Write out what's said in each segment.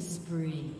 Killing spree.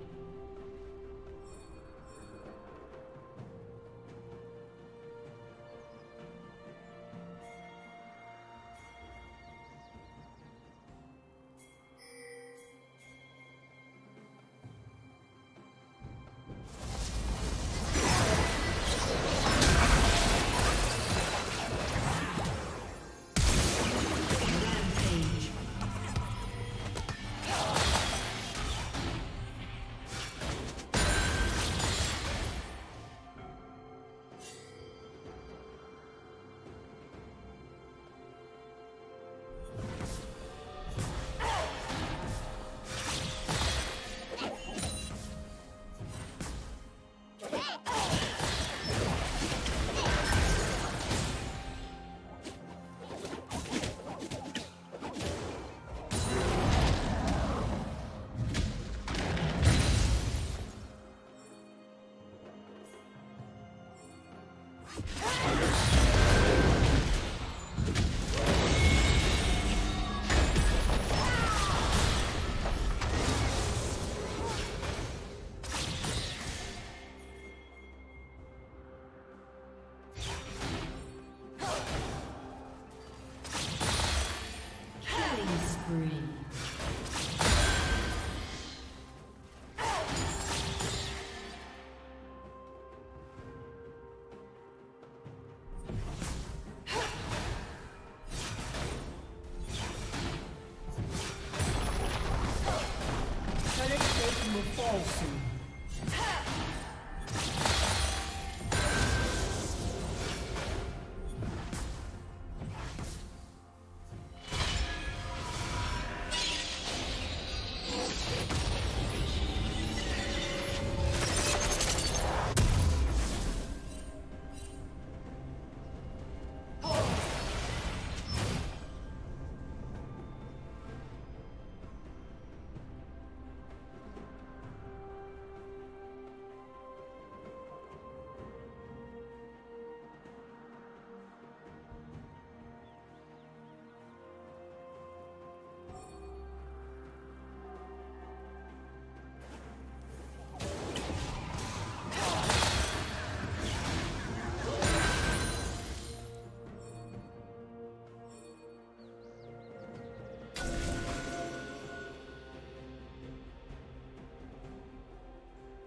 fall soon.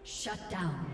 Shut down.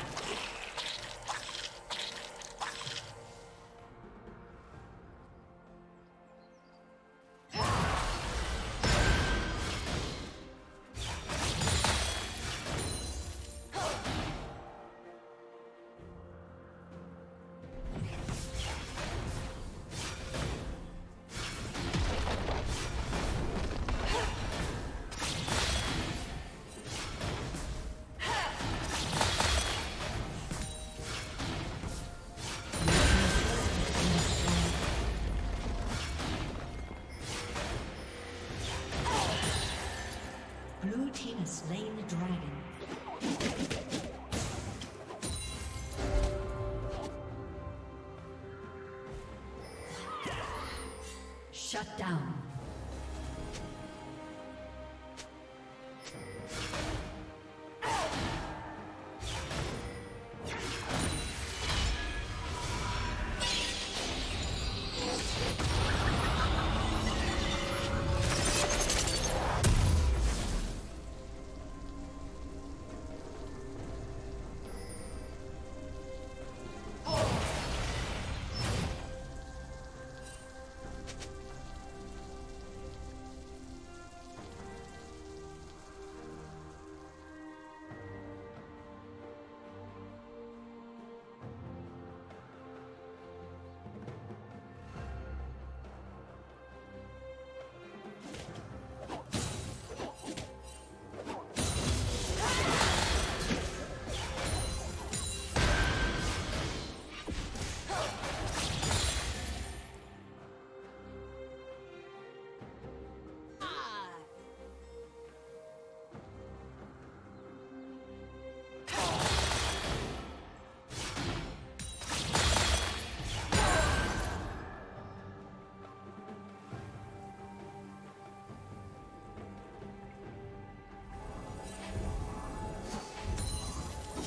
Shut down.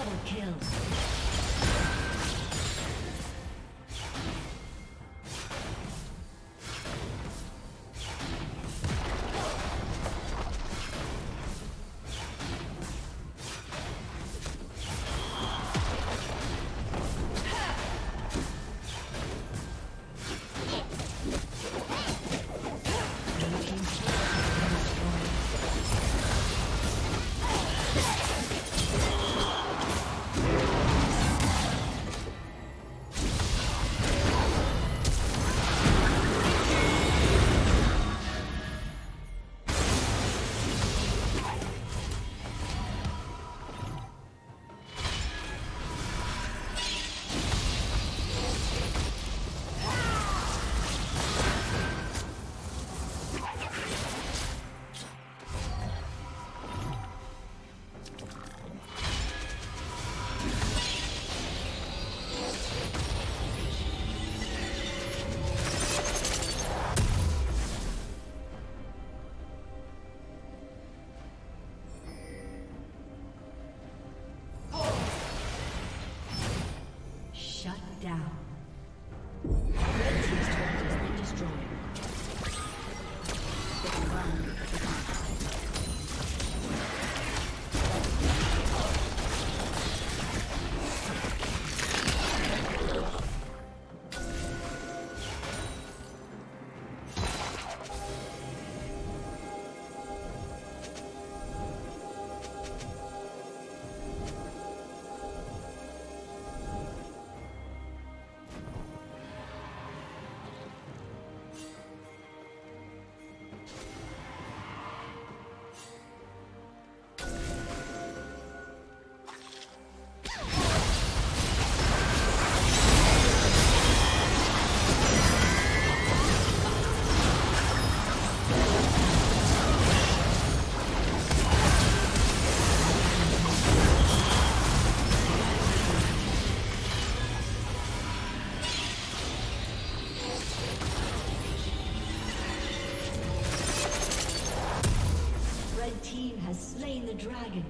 Double kills. Dragon.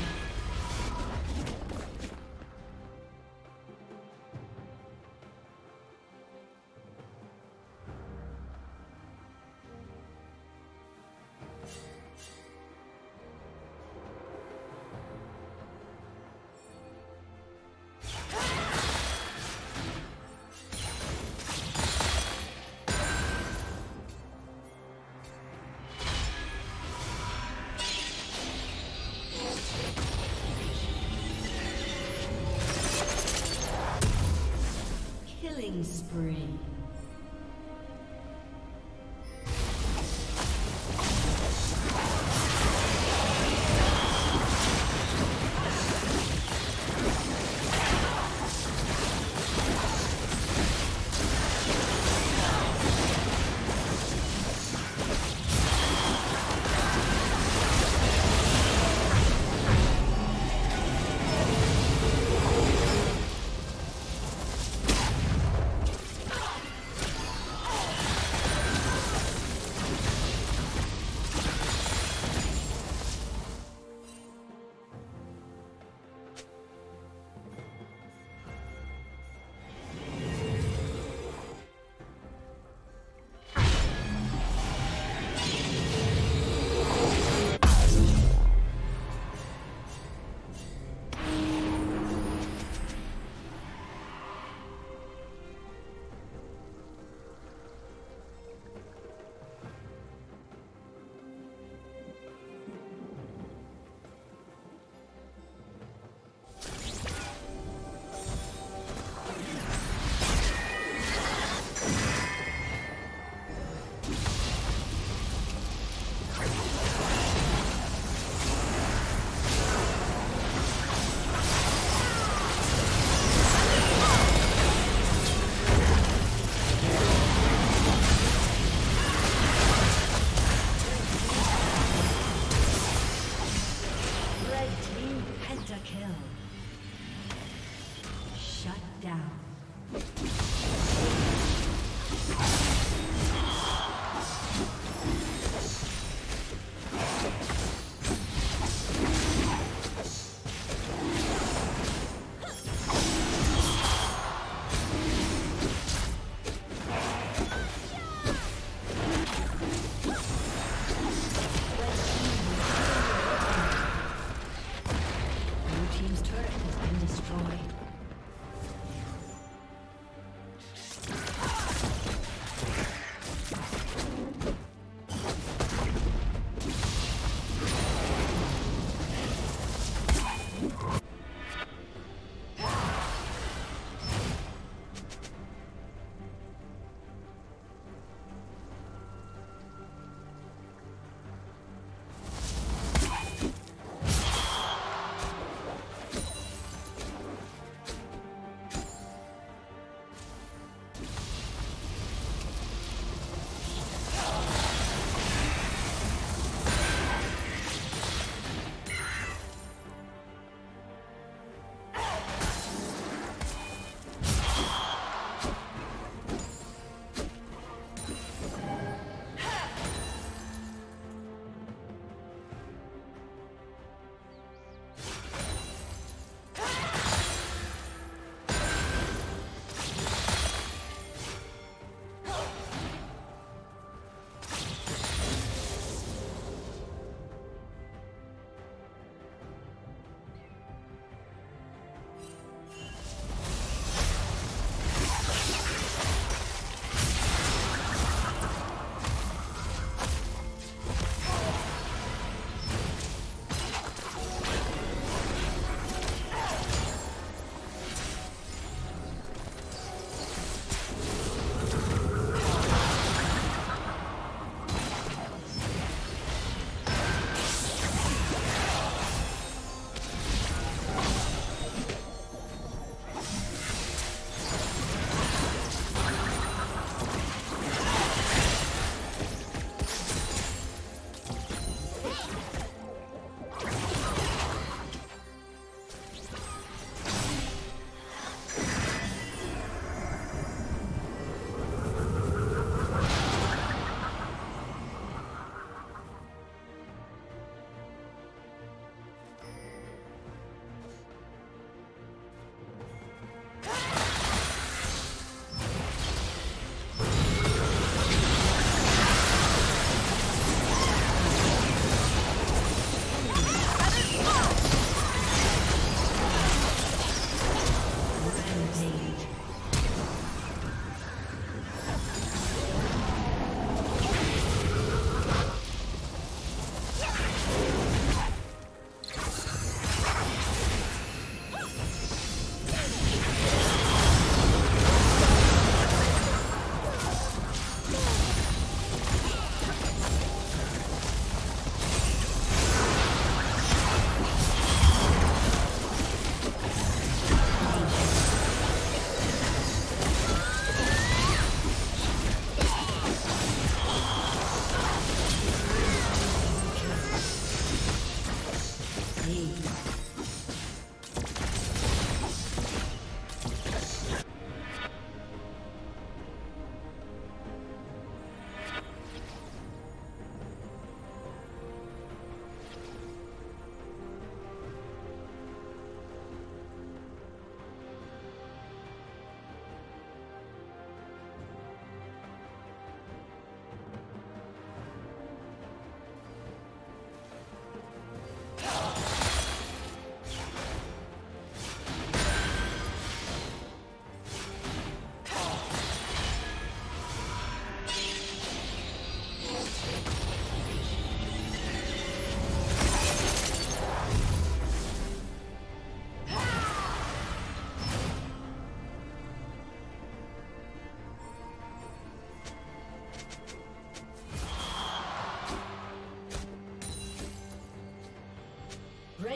Killing spree.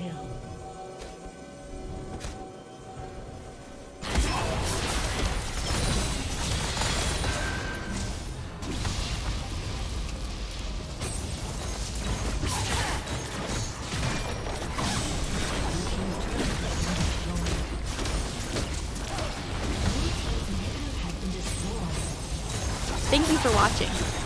Kill. Thank you for watching.